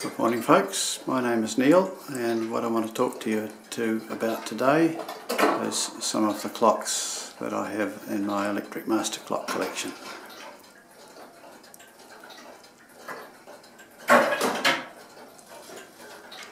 Good morning folks, my name is Neil and what I want to talk to you to about today is some of the clocks that I have in my Electric Master Clock collection.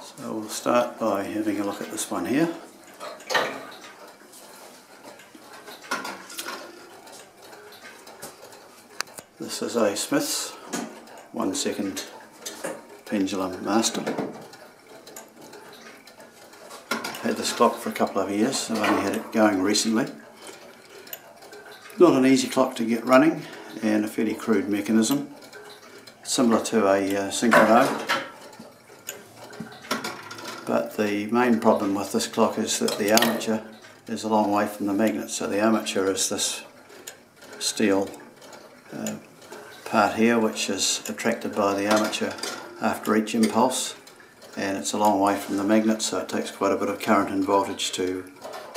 So we'll start by having a look at this one here. This is a Smith's one second pendulum master. Had this clock for a couple of years, I've only had it going recently. Not an easy clock to get running and a fairly crude mechanism, similar to a uh, synchronome. But the main problem with this clock is that the armature is a long way from the magnet, so the armature is this steel uh, part here which is attracted by the armature after each impulse and it's a long way from the magnet so it takes quite a bit of current and voltage to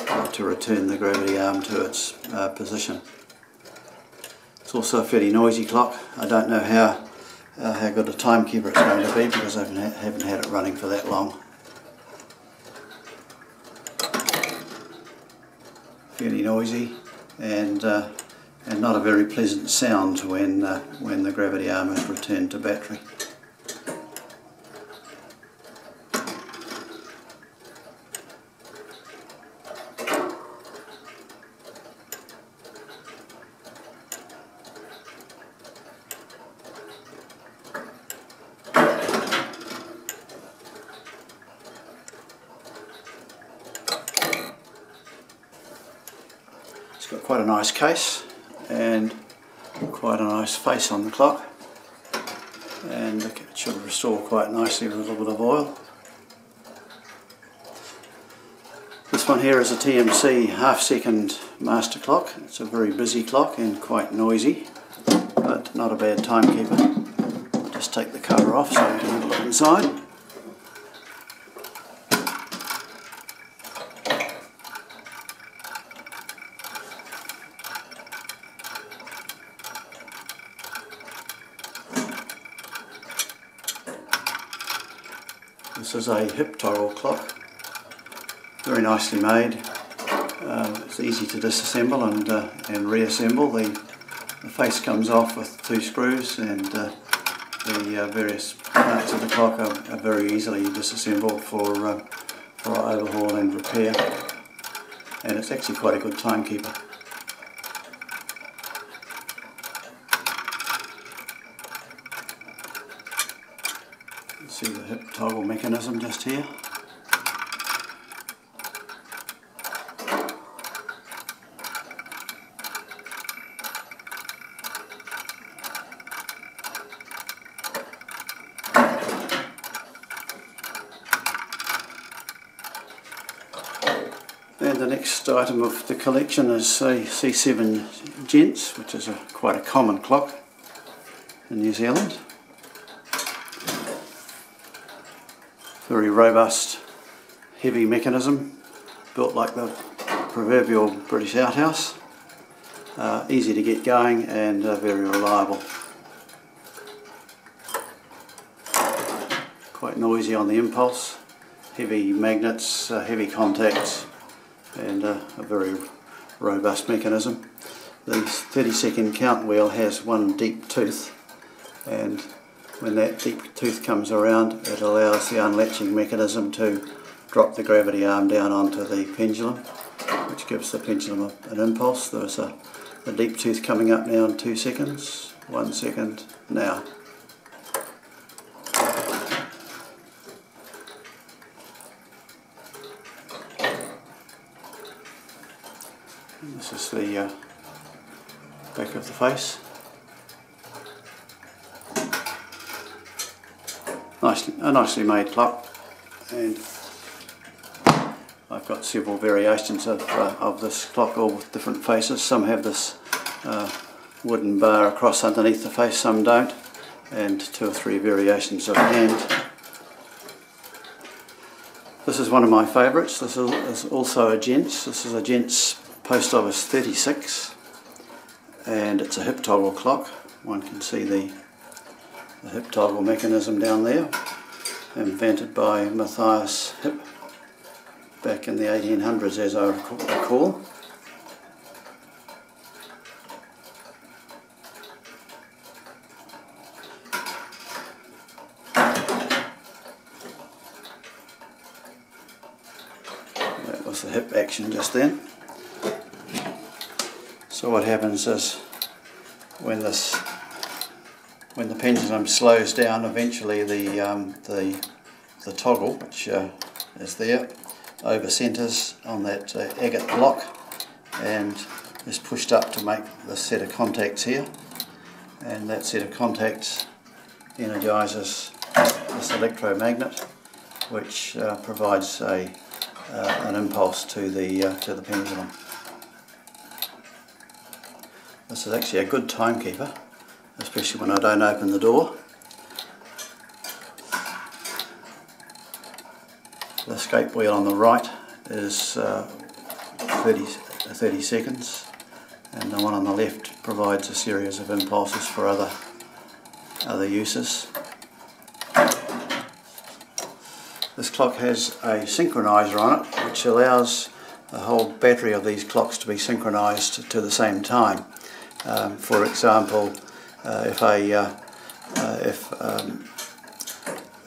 uh, to return the gravity arm to its uh, position. It's also a fairly noisy clock. I don't know how uh, how good a timekeeper it's going to be because I haven't, ha haven't had it running for that long. Fairly noisy and uh, and not a very pleasant sound when uh, when the gravity arm is returned to battery. It's got a nice case and quite a nice face on the clock and it should restore quite nicely with a little bit of oil. This one here is a TMC half second master clock. It's a very busy clock and quite noisy but not a bad timekeeper. Just take the cover off so you can have a look inside. This is a Hipp toggle clock, very nicely made. Uh, it's easy to disassemble and, uh, and reassemble. The, the, face comes off with two screws and uh, the uh, various parts of the clock are, are very easily disassembled for, uh, for overhaul and repair. And it's actually quite a good timekeeper. see the Hipp toggle mechanism just here. And the next item of the collection is a C7 Gents, which is a, quite a common clock in New Zealand. Very robust, heavy mechanism, built like the proverbial British outhouse. Uh, easy to get going and uh, very reliable. Quite noisy on the impulse, heavy magnets, uh, heavy contacts and uh, a very robust mechanism. The 30 second count wheel has one deep tooth and when that deep tooth comes around it allows the unlatching mechanism to drop the gravity arm down onto the pendulum which gives the pendulum an impulse. There's a, a deep tooth coming up now in two seconds. One second now. And this is the uh, back of the face. Nicely, a nicely made clock and I've got several variations of, uh, of this clock all with different faces. Some have this uh, wooden bar across underneath the face, some don't and two or three variations of hand. This is one of my favourites. This is also a gents. This is a gents post office 36 and it's a Hipp toggle clock. One can see the the Hipp toggle mechanism down there. Invented by Matthias Hipp back in the 1800s as I recall. That was the Hipp action just then. So what happens is when this when the pendulum slows down eventually the um, the the toggle which uh, is there over centres on that uh, agate block and is pushed up to make the set of contacts here and that set of contacts energizes this electromagnet which uh, provides a uh, an impulse to the uh, to the pendulum. This is actually a good timekeeper, especially when I don't open the door. The escape wheel on the right is uh, 30, 30 seconds and the one on the left provides a series of impulses for other other uses. This clock has a synchronizer on it which allows a whole battery of these clocks to be synchronized to the same time. Um, for example, if a uh, uh, if um,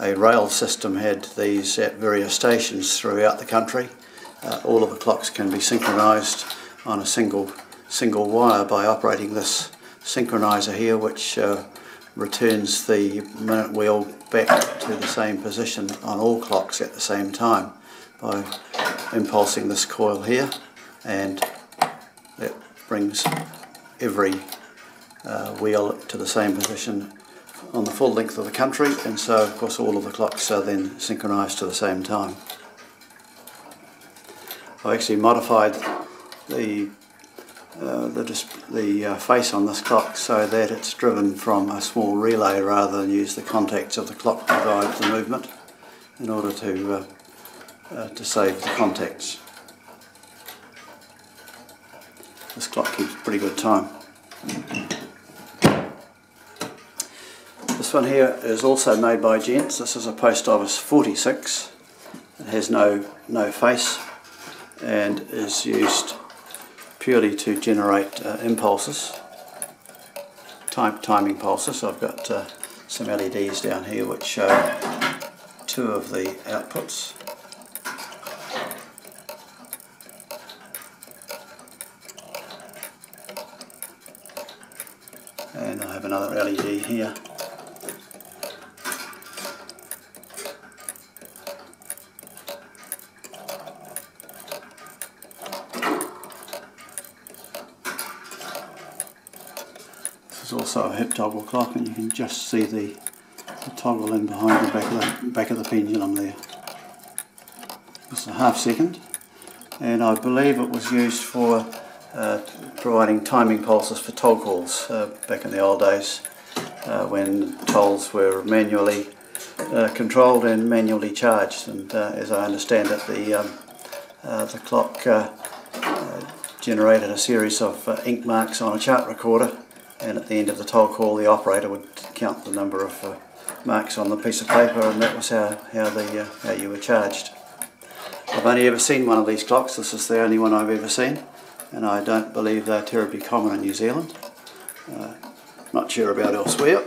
a rail system had these at various stations throughout the country, uh, all of the clocks can be synchronized on a single single wire by operating this synchroniser here, which uh, returns the minute wheel back to the same position on all clocks at the same time by impulsing this coil here and that brings every uh, wheel to the same position on the full length of the country and so of course all of the clocks are then synchronized to the same time. I actually modified the uh, the, the uh, face on this clock so that it's driven from a small relay rather than use the contacts of the clock to drive the movement in order to, uh, uh to save the contacts. This clock keeps pretty good time. This one here is also made by Gents. This is a Post Office 46. It has no, no face and is used purely to generate uh, impulses, time, timing pulses. I've got uh, some LEDs down here which show two of the outputs. and I have another LED here This is also a Hipp toggle clock and you can just see the, the toggle in behind the back of the back of the pendulum there. It's a half second. And I believe it was used for uh, providing timing pulses for toll calls uh, back in the old days uh, when tolls were manually uh, controlled and manually charged. And uh, as I understand it the, um, uh, the clock generated a series of ink marks on a chart recorder and at the end of the toll call the operator would count the number of marks on the piece of paper and that was how, how, the, how you were charged. I've only ever seen one of these clocks, this is the only one I've ever seen and I don't believe they're terribly common in New Zealand. Uh, not sure about elsewhere.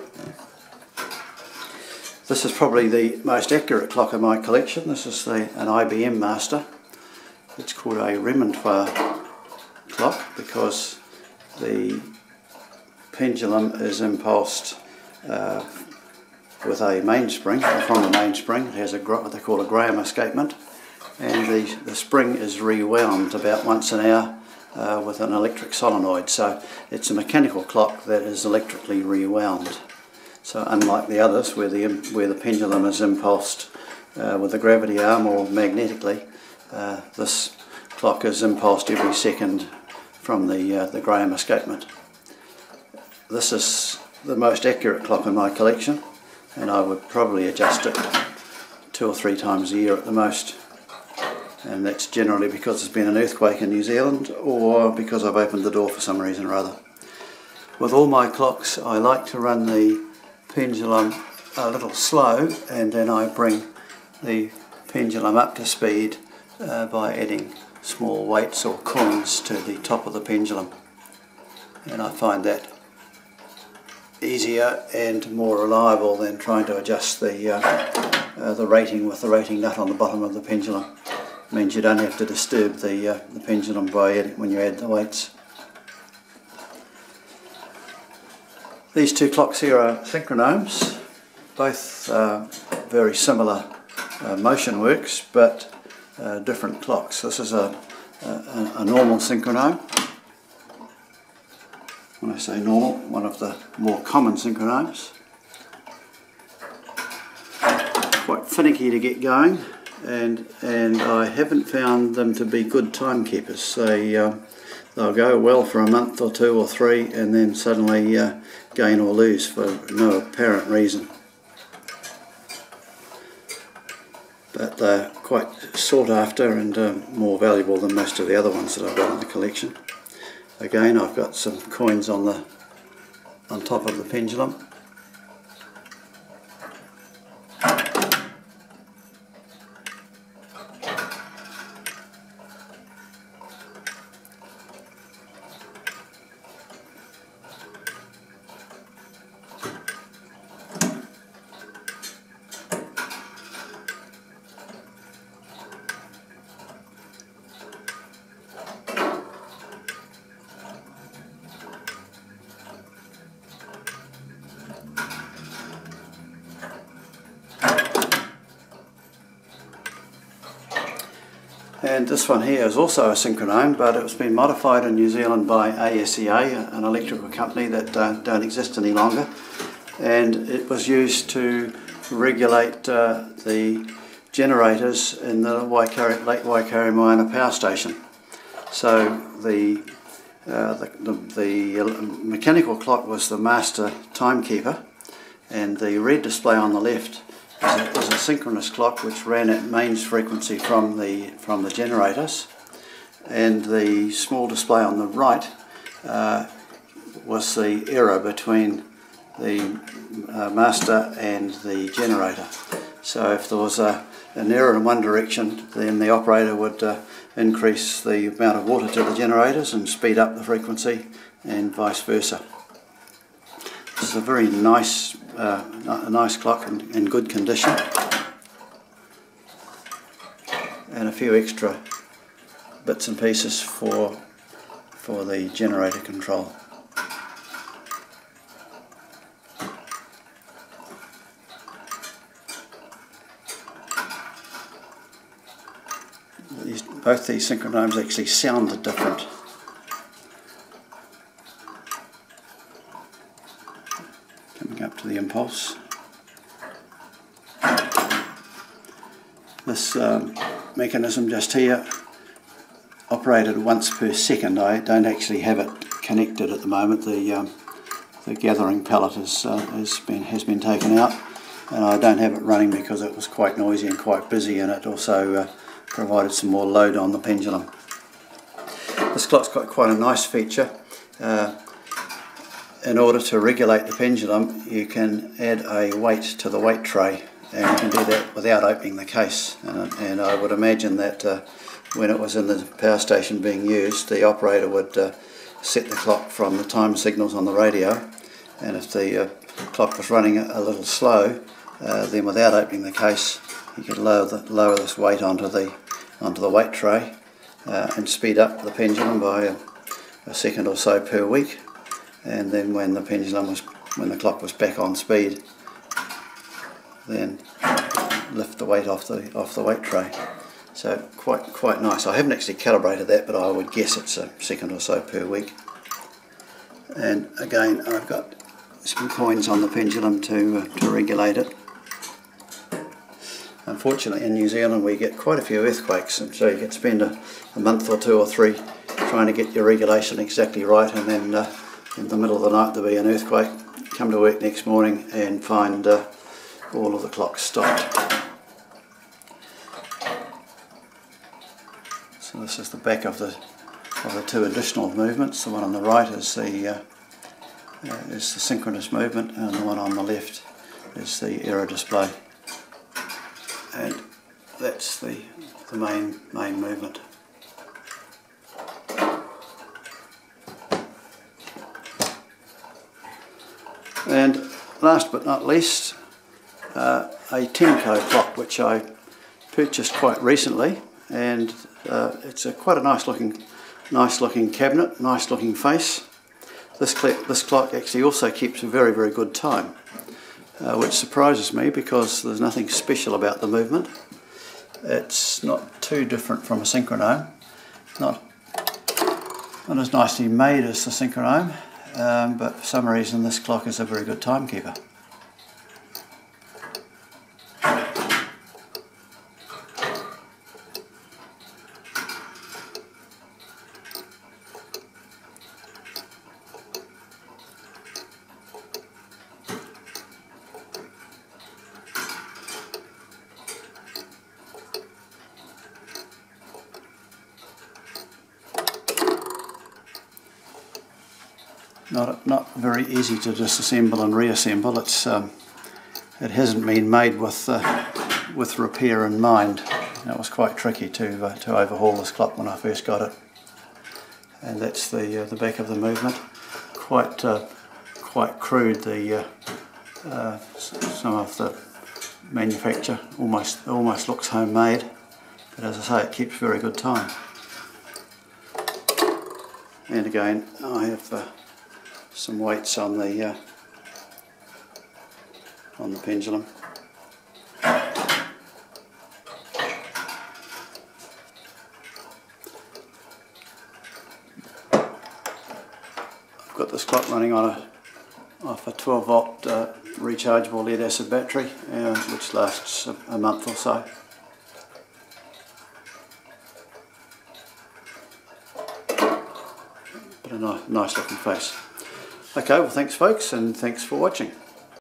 This is probably the most accurate clock in my collection. This is the, an IBM Master. It's called a remontoire clock because the pendulum is impulsed uh, with a mainspring, from the mainspring. It has a what they call a Graham escapement and the, the spring is rewound about once an hour uh, with an electric solenoid. So it's a mechanical clock that is electrically rewound. So unlike the others where the, where the pendulum is impulsed uh, with a gravity arm or magnetically, uh, this clock is impulsed every second from the, uh, the Graham escapement. This is the most accurate clock in my collection and I would probably adjust it two or three times a year at the most and that's generally because there's been an earthquake in New Zealand or because I've opened the door for some reason or other. With all my clocks I like to run the pendulum a little slow and then I bring the pendulum up to speed uh, by adding small weights or coins to the top of the pendulum and I find that easier and more reliable than trying to adjust the uh, uh, the rating with the rating nut on the bottom of the pendulum. It means you don't have to disturb the, uh, the pendulum by adding, when you add the weights. These two clocks here are synchronomes, both uh, very similar uh, motion works but uh, different clocks. This is a, a, a normal synchronome when I say normal, one of the more common synchronomes. Quite finicky to get going and and I haven't found them to be good timekeepers. They, uh, they'll go well for a month or two or three and then suddenly uh, gain or lose for no apparent reason. But they're quite sought after and uh, more valuable than most of the other ones that I've got in the collection. Again, I've got some coins on the on top of the pendulum. And this one here is also a synchronome, but it's been modified in New Zealand by ASEA, an electrical company that uh, don't exist any longer. And it was used to regulate uh, the generators in the Waikari, Lake Waikaremoana power station. So the, uh, the, the, the mechanical clock was the master timekeeper, and the red display on the left is a, synchronous clock which ran at mains frequency from the from the generators, and the small display on the right uh, was the error between the uh, master and the generator. So if there was a, an error in one direction, then the operator would uh, increase the amount of water to the generators and speed up the frequency, and vice versa. This is a very nice uh, a nice clock in, in good condition and a few extra bits and pieces for for the generator control. These, both these synchronomes actually sounded different. up to the impulse. This um, mechanism just here operated once per second. I don't actually have it connected at the moment. The um, the gathering pallet has, uh, has been has been taken out, and I don't have it running because it was quite noisy and quite busy, and it also uh, provided some more load on the pendulum. This clock's got quite a nice feature. Uh, in order to regulate the pendulum you can add a weight to the weight tray and you can do that without opening the case. And, and I would imagine that uh, when it was in the power station being used the operator would uh, set the clock from the time signals on the radio. And if the uh, clock was running a, little slow uh, then without opening the case you could lower, the, lower this weight onto the onto the weight tray uh, and speed up the pendulum by a, a second or so per week and then when the pendulum was when the clock was back on speed then lift the weight off the off the weight tray. So quite quite nice. I haven't actually calibrated that but I would guess it's a second or so per week. And again I've got some coins on the pendulum to, uh, to regulate it. Unfortunately in New Zealand we get quite a few earthquakes and so you can spend a, a month or two or three trying to get your regulation exactly right and then uh, in the middle of the night there'll be an earthquake, come to work next morning and find uh, all of the clocks stopped. So this is the back of the of the two additional movements. The one on the right is the uh, uh, is the synchronous movement, and the one on the left is the error display. And that's the, the main, main movement. And last but not least, uh, a Tenco clock which I purchased quite recently and uh, it's a quite a nice looking nice looking cabinet, nice looking face. This, this clock actually also keeps a very very good time uh, which surprises me because there's nothing special about the movement. It's not too different from a synchronome, not, not as nicely made as the synchronome um, but for some reason this clock is a very good timekeeper. Not not very easy to disassemble and reassemble. It's um, it hasn't been made with uh, with repair in mind. It was quite tricky to uh, to overhaul this clock when I first got it. And that's the uh, the back of the movement. Quite uh, quite crude. The uh, uh, some of the manufacture almost almost looks homemade, but as I say, it keeps very good time. And again, I have some weights on the uh, on the pendulum. I've got this clock running on a off a 12 volt uh, rechargeable lead acid battery uh, which lasts a, a month or so. But a nice, nice looking face. Okay, well thanks folks and thanks for watching.